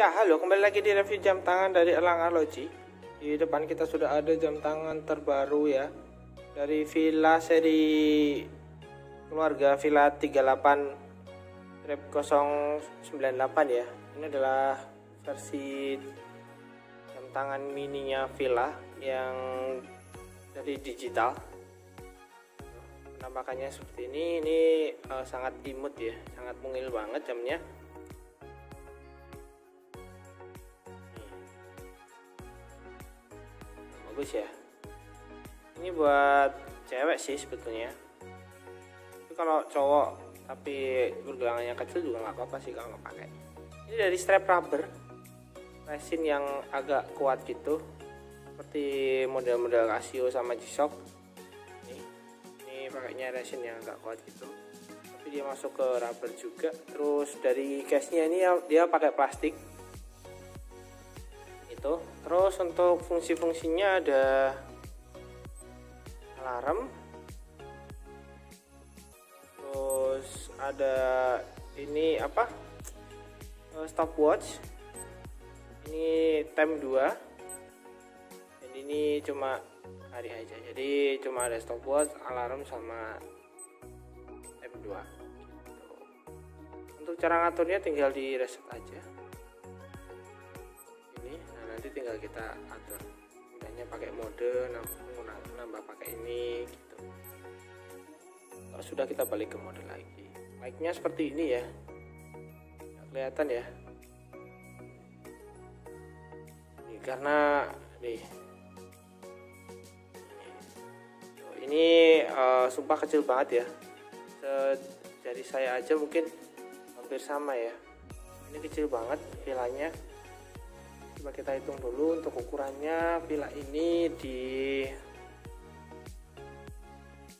Ya, halo, kembali lagi di review jam tangan dari Elang Arloji. Di depan kita sudah ada jam tangan terbaru ya. Dari Villa seri keluarga Villa 38 Trap 098 ya. Ini adalah versi jam tangan mininya Villa yang dari digital. Penampakannya seperti ini, ini uh, sangat imut ya, sangat mungil banget jamnya bagus ya. Ini buat cewek sih sebetulnya. Tapi kalau cowok tapi pergelangannya kecil juga nggak apa-apa sih kalau nggak pakai. Ini dari strap rubber resin yang agak kuat gitu. Seperti model-model Casio sama G-Shock. Ini, ini pakainya resin yang agak kuat gitu. Tapi dia masuk ke rubber juga. Terus dari case nya ini dia pakai plastik itu terus untuk fungsi-fungsinya ada alarm. Terus ada ini apa? Eh, stopwatch. Ini time 2 dan ini cuma hari aja. Jadi cuma ada stopwatch alarm sama time 2 gitu. untuk cara ngaturnya tinggal di reset aja kita atur. Misalnya pakai mode nambah, nambah pakai ini gitu. Kalau sudah kita balik ke mode lagi. Mic-nya seperti ini ya. Nggak kelihatan ya? Ini karena nih. Ini uh, sumpah kecil banget ya. Jadi saya aja mungkin hampir sama ya. Ini kecil banget vilanya coba kita hitung dulu untuk ukurannya. Villa ini di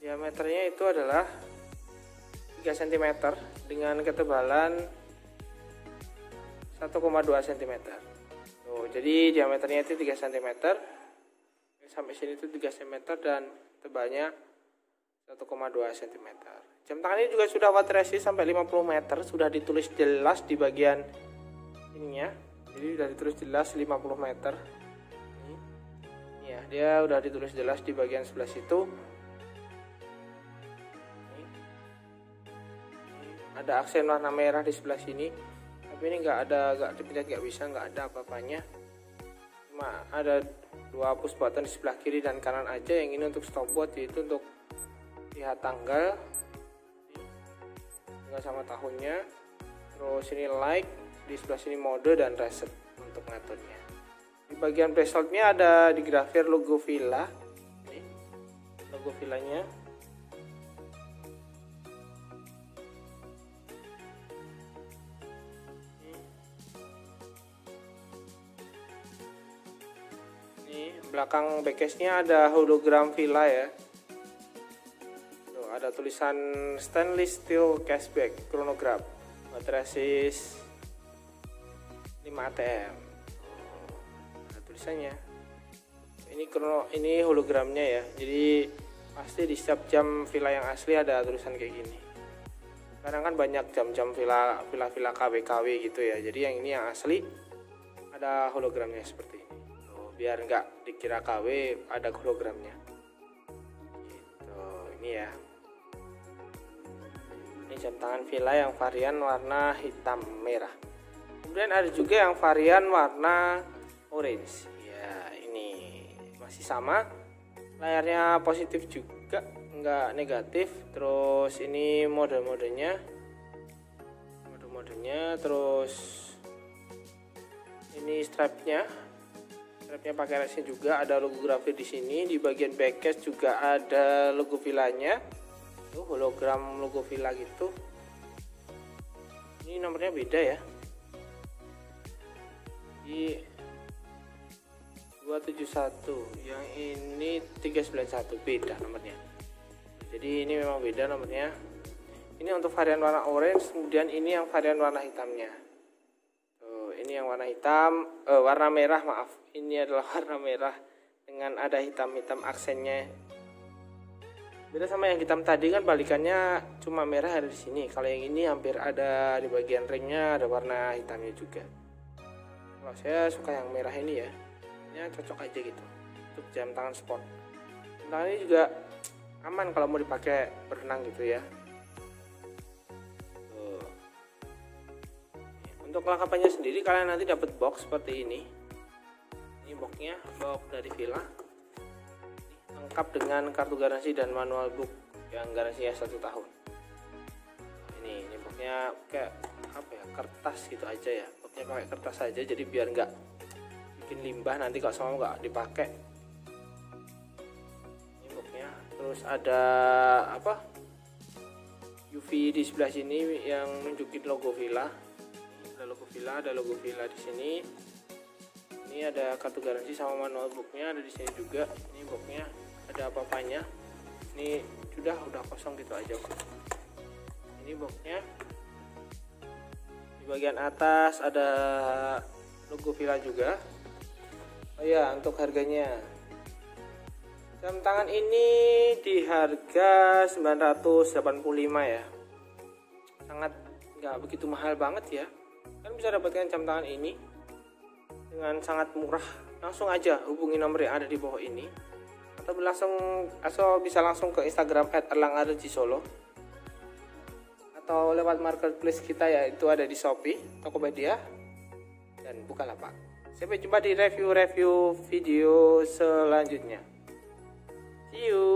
diameternya itu adalah 3 cm dengan ketebalan 1,2 cm Tuh, jadi diameternya itu 3 cm sampai sini itu 3 cm dan tebalnya 1,2 cm jam tangan ini juga sudah watt resist sampai 50 meter sudah ditulis jelas di bagian ininya jadi udah ditulis jelas 50 meter. Ini. Ya dia udah ditulis jelas di bagian sebelah situ. Ada aksen warna merah di sebelah sini. Tapi ini enggak ada enggak dipencet nggak bisa enggak ada apa-apanya. Cuma ada dua push button di sebelah kiri dan kanan aja yang ini untuk stopwatch yaitu untuk lihat tanggal. Tanggal sama tahunnya. Terus ini like di sebelah sini mode dan reset untuk ngaturnya. Di bagian braceletnya ada digrafir logo villa. Ini logo villanya. Ini belakang backcase-nya ada hologram villa ya. Ada tulisan stainless steel cashback chronograph. Matrices 5 ATM nah, tulisannya. Ini krono ini hologramnya ya. Jadi pasti di setiap jam villa yang asli ada tulisan kayak gini. Kadang kan banyak jam-jam villa villa villa KW KW gitu ya. Jadi yang ini yang asli ada hologramnya seperti ini. Tuh, biar nggak dikira KW ada hologramnya. Gitu ini ya. Ini jam tangan villa yang varian warna hitam merah kemudian ada juga yang varian warna orange. Ya ini masih sama. Layarnya positif juga enggak negatif. Terus ini mode-modenya mode-modenya terus ini strapnya. Strapnya pakai resin juga ada logo grafis di sini. Di bagian backcase juga ada logo villanya. Tuh hologram logo villa gitu. Ini nomornya beda ya di 271 yang ini 391 beda nomornya. Jadi ini memang beda nomornya. Ini untuk varian warna orange kemudian ini yang varian warna hitamnya. Tuh ini yang warna hitam eh, warna merah maaf. Ini adalah warna merah dengan ada hitam-hitam aksennya. Beda sama yang hitam tadi kan balikannya cuma merah ada di sini. Kalau yang ini hampir ada di bagian ringnya ada warna hitamnya juga kalau saya suka yang merah ini ya ini cocok aja gitu. Untuk jam tangan sport. Nah ini juga aman kalau mau dipakai berenang gitu ya. Untuk kelengkapannya sendiri kalian nanti dapat box seperti ini. Ini boxnya box dari Villa. Lengkap dengan kartu garansi dan manual book yang garansinya satu tahun. Ini ini boxnya kayak apa ya kertas gitu aja ya boxnya pakai kertas aja jadi biar nggak bikin limbah nanti kalau sama nggak dipakai. Ini boxnya. Terus ada apa UV di sebelah sini yang nunjukin logo Villa. Ada logo Villa ada logo Villa di sini. Ini ada kartu garansi sama manual booknya ada di sini juga. Ini booknya ada apa-apanya. Ini sudah udah kosong gitu aja ini boxnya di bagian atas ada logo Villa juga. Oh ya untuk harganya. Jam tangan ini di harga 985 ya. Sangat nggak begitu mahal banget ya. Kan bisa dapatkan jam tangan ini dengan sangat murah. Langsung aja hubungi nomor yang ada di bawah ini. Atau langsung atau bisa langsung ke Instagram @erlangareji_solo atau lewat marketplace kita ya itu ada di Shopee, Tokopedia dan Bukalapak. Sampai jumpa di review-review video selanjutnya. See you.